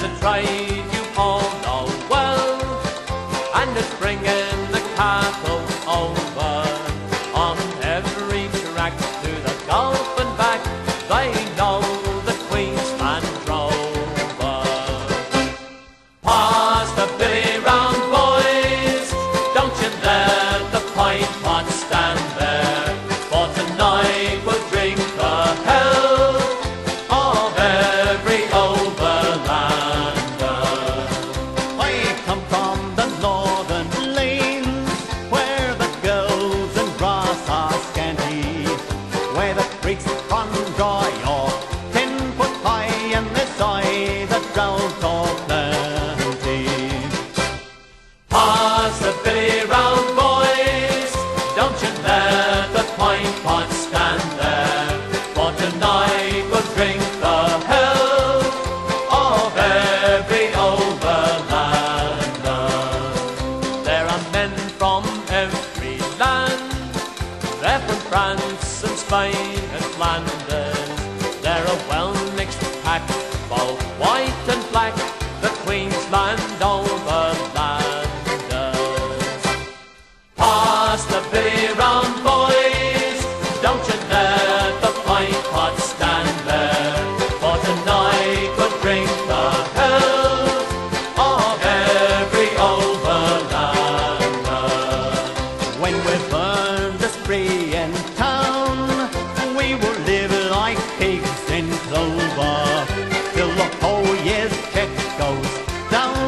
There's a trade you all know well, and it's bringing the cattle over. en round, boys. Don't you let the pint pot stand there. For tonight we'll drink the health of every overlander. There are men from every land. They're from France and Spain and Flanders. They're a well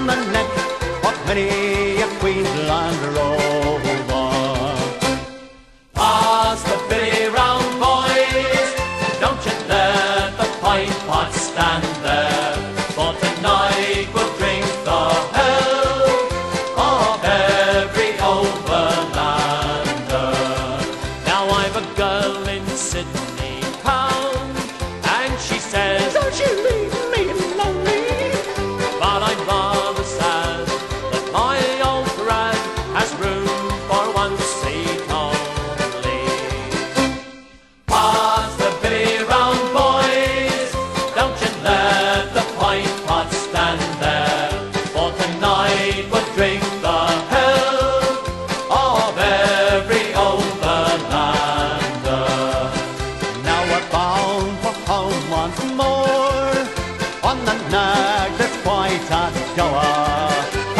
gentleman what many once more on the nag that's quite at goer.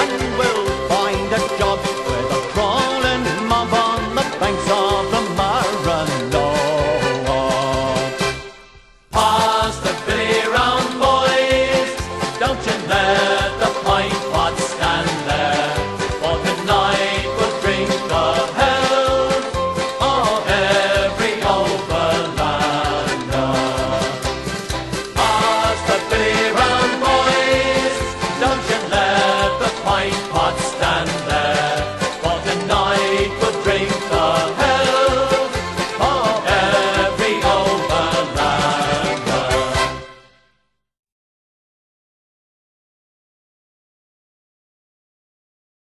And we'll find a job with a crawling mob on the banks of the Maranoa. Pass the billy round, boys, don't you let